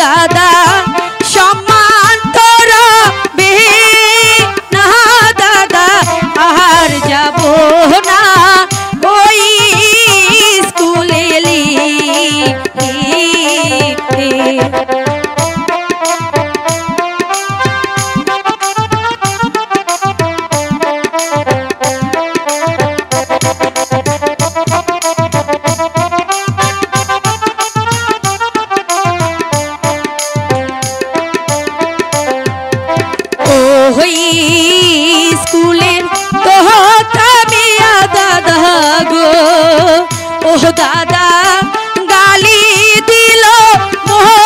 दादा দাদা গালি দিল রে